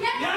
Yes. yes.